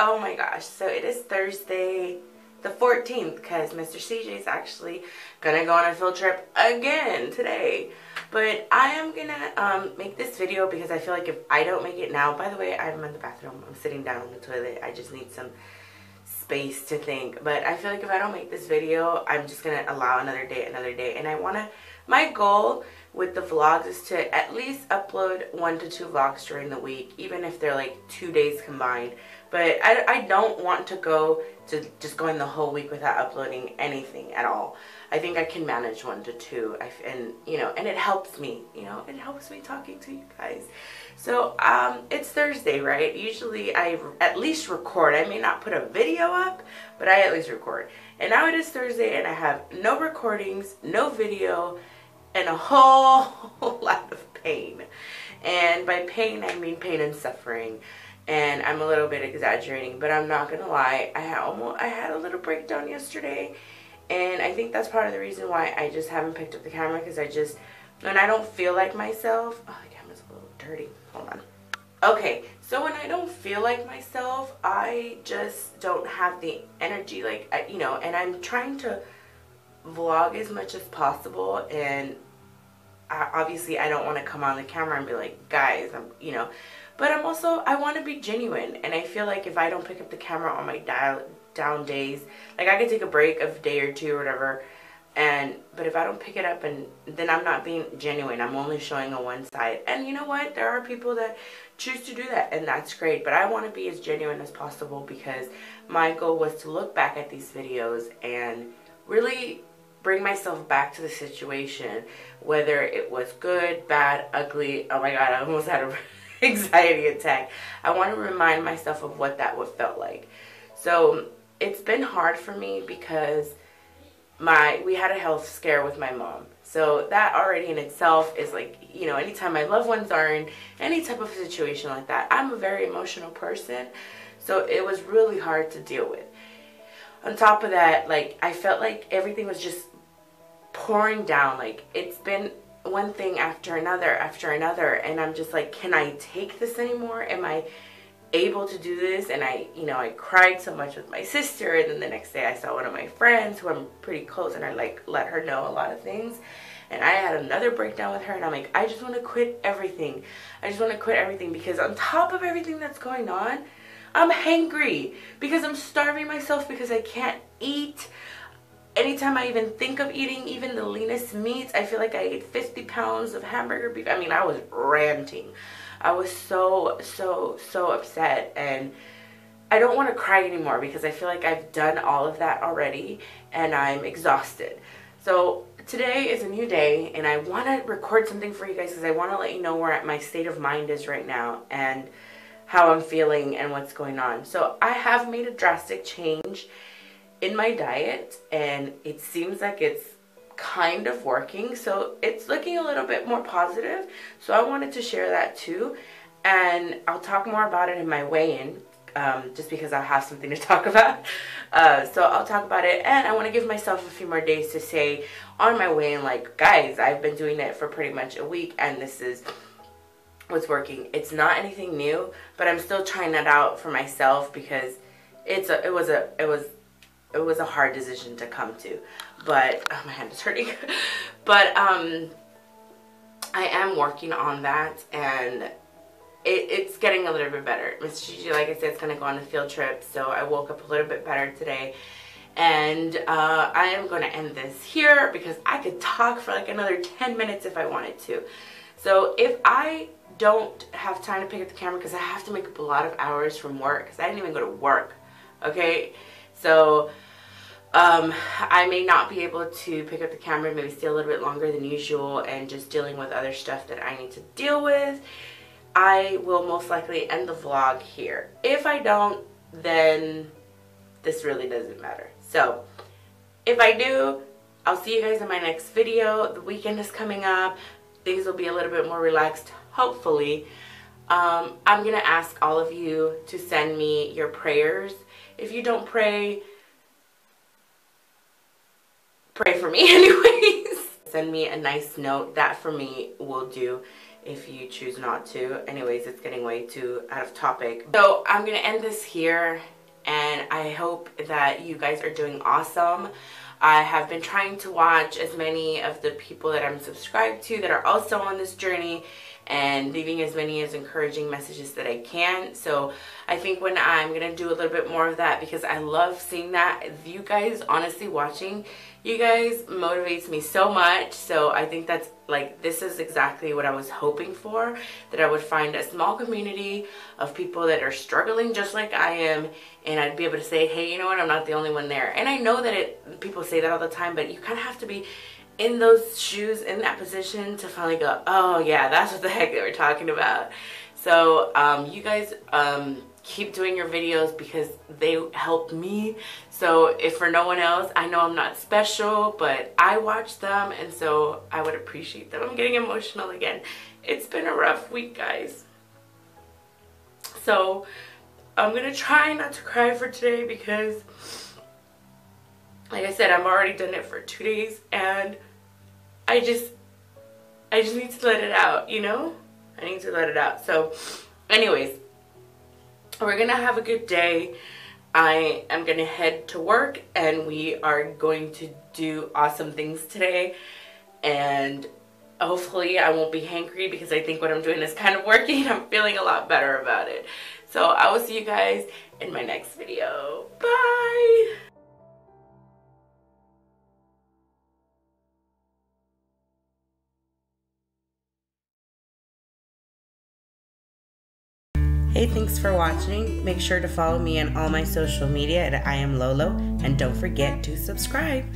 Oh my gosh, so it is Thursday the 14th because Mr. CJ is actually gonna go on a field trip again today. But I am gonna um, make this video because I feel like if I don't make it now, by the way, I'm in the bathroom, I'm sitting down on the toilet, I just need some space to think. But I feel like if I don't make this video, I'm just gonna allow another day, another day. And I wanna, my goal with the vlogs is to at least upload one to two vlogs during the week, even if they're like two days combined. But I, I don't want to go to just going the whole week without uploading anything at all. I think I can manage one to two. I, and, you know, and it helps me, you know, it helps me talking to you guys. So, um, it's Thursday, right? Usually I at least record. I may not put a video up, but I at least record. And now it is Thursday and I have no recordings, no video, and a whole lot of pain. And by pain, I mean pain and suffering. And I'm a little bit exaggerating, but I'm not gonna lie. I had almost I had a little breakdown yesterday, and I think that's part of the reason why I just haven't picked up the camera because I just when I don't feel like myself. Oh, the camera's a little dirty. Hold on. Okay, so when I don't feel like myself, I just don't have the energy, like I, you know, and I'm trying to vlog as much as possible and I, obviously I don't want to come on the camera and be like guys I'm you know but I'm also I want to be genuine and I feel like if I don't pick up the camera on my dial down days like I could take a break of a day or two or whatever and but if I don't pick it up and then I'm not being genuine I'm only showing a one side and you know what? There are people that choose to do that and that's great but I want to be as genuine as possible because my goal was to look back at these videos and really bring myself back to the situation, whether it was good, bad, ugly. Oh my God, I almost had an anxiety attack. I want to remind myself of what that would felt like. So it's been hard for me because my we had a health scare with my mom. So that already in itself is like, you know, anytime my loved ones are in any type of situation like that, I'm a very emotional person. So it was really hard to deal with on top of that, like I felt like everything was just pouring down. Like it's been one thing after another after another and I'm just like, can I take this anymore? Am I able to do this? And I, you know, I cried so much with my sister and then the next day I saw one of my friends who I'm pretty close and I like let her know a lot of things. And I had another breakdown with her and I'm like, I just want to quit everything. I just want to quit everything because on top of everything that's going on, I'm hangry because I'm starving myself because I can't eat. Anytime I even think of eating even the leanest meats, I feel like I ate 50 pounds of hamburger beef. I mean, I was ranting. I was so, so, so upset and I don't want to cry anymore because I feel like I've done all of that already and I'm exhausted. So today is a new day and I want to record something for you guys because I want to let you know where my state of mind is right now and how I'm feeling and what's going on. So I have made a drastic change in my diet and it seems like it's kind of working. So it's looking a little bit more positive. So I wanted to share that too. And I'll talk more about it in my weigh-in um, just because I'll have something to talk about. Uh, so I'll talk about it and I want to give myself a few more days to say on my weigh in like guys I've been doing it for pretty much a week and this is what's working. It's not anything new, but I'm still trying that out for myself because it's a it was a it was it was a hard decision to come to. But oh, my hand is hurting. but um I am working on that and it, it's getting a little bit better. Miss Gigi, like I said, it's to go on a field trip, so I woke up a little bit better today. And uh, I am going to end this here because I could talk for like another 10 minutes if I wanted to. So if I don't have time to pick up the camera because I have to make up a lot of hours from work because I didn't even go to work. Okay, so um, I may not be able to pick up the camera, maybe stay a little bit longer than usual and just dealing with other stuff that I need to deal with. I will most likely end the vlog here. If I don't, then this really doesn't matter. So, if I do, I'll see you guys in my next video. The weekend is coming up. Things will be a little bit more relaxed hopefully, um, I'm going to ask all of you to send me your prayers. If you don't pray, pray for me anyways. send me a nice note. That for me will do. if you choose not to. Anyways, it's getting way too out of topic. So I'm going to end this here and I hope that you guys are doing awesome. I have been trying to watch as many of the people that I'm subscribed to that are also on this journey and leaving as many as encouraging messages that I can. So I think when I'm going to do a little bit more of that because I love seeing that. You guys honestly watching, you guys motivates me so much. So I think that's like, this is exactly what I was hoping for. That I would find a small community of people that are struggling just like I am. And I'd be able to say, hey, you know what, I'm not the only one there. And I know that it people say that all the time, but you kind of have to be in those shoes, in that position to finally go, oh yeah, that's what the heck they were talking about. So um, you guys um, keep doing your videos because they help me. So if for no one else, I know I'm not special, but I watch them and so I would appreciate them. I'm getting emotional again. It's been a rough week, guys. So I'm gonna try not to cry for today because like I said, I've already done it for two days and I just, I just need to let it out, you know? I need to let it out. So, anyways, we're to have a good day. I am to head to work and we are going to do awesome things today. And hopefully I won't be hangry because I think what I'm doing is kind of working. I'm feeling a lot better about it. So I will see you guys in my next video. Bye! Hey, thanks for watching. Make sure to follow me on all my social media at I am Lolo and don't forget to subscribe.